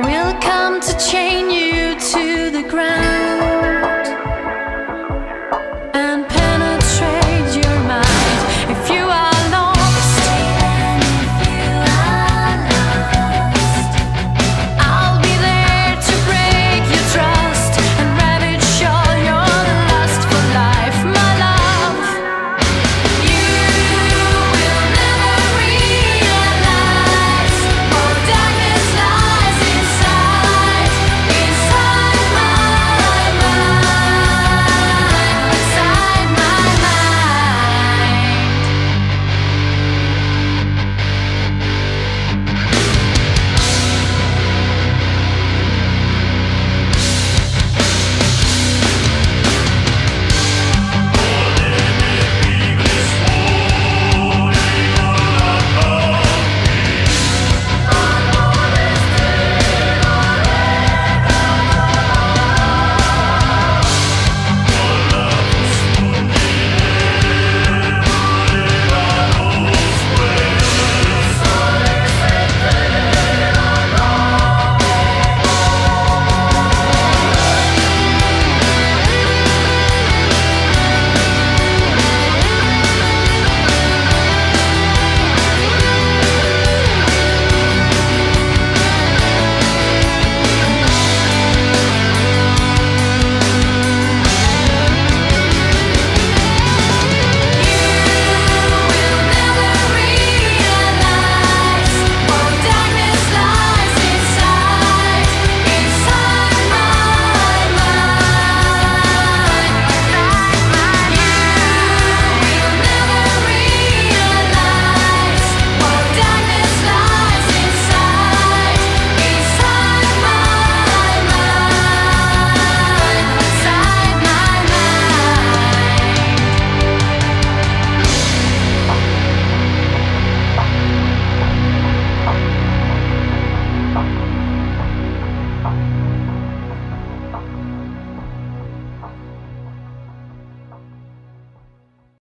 will come to chain you to the ground.